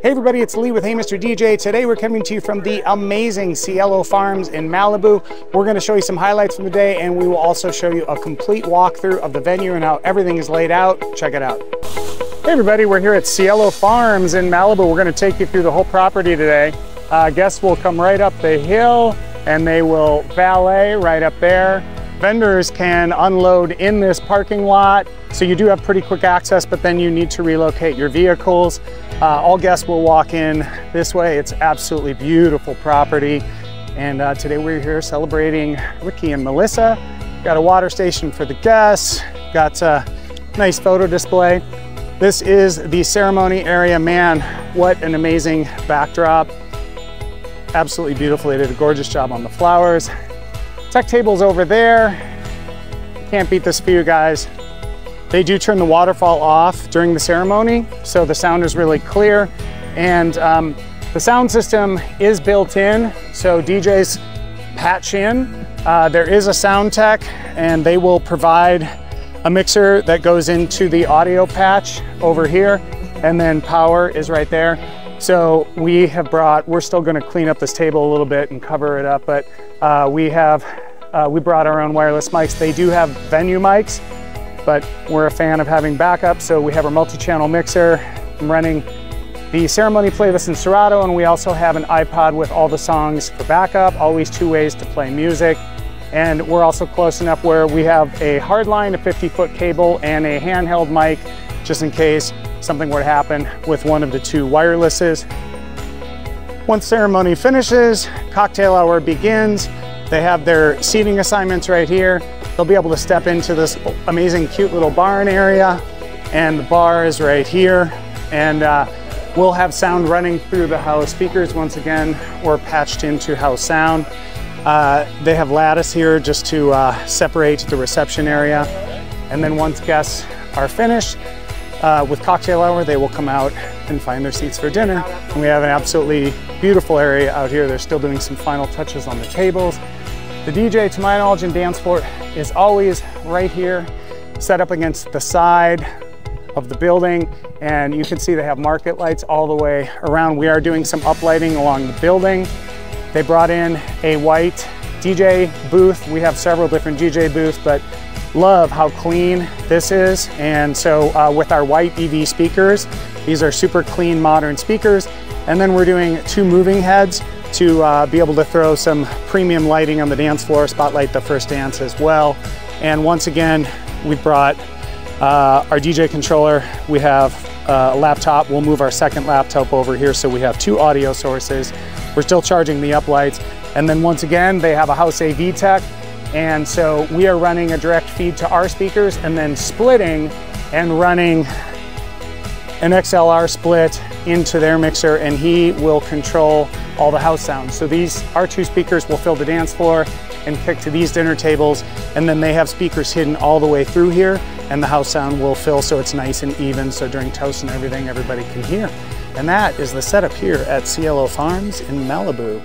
Hey everybody, it's Lee with Hey Mr. DJ. Today we're coming to you from the amazing Cielo Farms in Malibu. We're going to show you some highlights from the day and we will also show you a complete walkthrough of the venue and how everything is laid out. Check it out. Hey everybody, we're here at Cielo Farms in Malibu. We're going to take you through the whole property today. Uh, guests will come right up the hill and they will valet right up there. Vendors can unload in this parking lot. So you do have pretty quick access, but then you need to relocate your vehicles. Uh, all guests will walk in this way. It's absolutely beautiful property. And uh, today we're here celebrating Ricky and Melissa. Got a water station for the guests. Got a nice photo display. This is the ceremony area. Man, what an amazing backdrop. Absolutely beautiful. They did a gorgeous job on the flowers. Table's over there. Can't beat this view, guys. They do turn the waterfall off during the ceremony, so the sound is really clear. And um, the sound system is built in, so DJs patch in. Uh, there is a sound tech, and they will provide a mixer that goes into the audio patch over here, and then power is right there. So we have brought, we're still gonna clean up this table a little bit and cover it up, but uh, we have, uh, we brought our own wireless mics. They do have venue mics, but we're a fan of having backup. So we have our multi-channel mixer. I'm running the ceremony playlist in Serato, and we also have an iPod with all the songs for backup, always two ways to play music. And we're also close enough where we have a hard line, a 50 foot cable, and a handheld mic, just in case something were to happen with one of the two wirelesses. Once ceremony finishes, cocktail hour begins. They have their seating assignments right here. They'll be able to step into this amazing cute little barn area and the bar is right here. And uh, we'll have sound running through the house. Speakers, once again, were patched into house sound. Uh, they have lattice here just to uh, separate the reception area. And then once guests are finished, uh, with cocktail hour, they will come out and find their seats for dinner. And we have an absolutely beautiful area out here. They're still doing some final touches on the tables. The DJ, to my knowledge, and dance floor is always right here, set up against the side of the building. And you can see they have market lights all the way around. We are doing some uplighting along the building. They brought in a white DJ booth. We have several different DJ booths, but love how clean this is. And so uh, with our white EV speakers, these are super clean modern speakers. And then we're doing two moving heads to uh, be able to throw some premium lighting on the dance floor, spotlight the first dance as well. And once again, we brought uh, our DJ controller. We have uh, a laptop. We'll move our second laptop over here so we have two audio sources. We're still charging the uplights. And then once again, they have a house AV tech and so we are running a direct feed to our speakers and then splitting and running an XLR split into their mixer and he will control all the house sounds. So these, our two speakers will fill the dance floor and kick to these dinner tables and then they have speakers hidden all the way through here and the house sound will fill so it's nice and even so during toast and everything everybody can hear. And that is the setup here at Cielo Farms in Malibu.